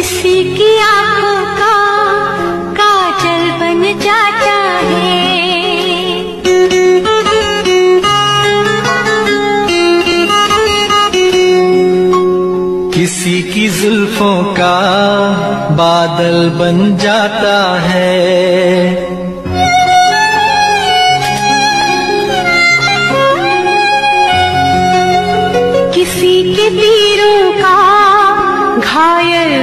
किसी की आँखों का काजल बन जाता है। किसी की जुल्फों का बादल बन जाता है। किसी के तीरों का घायल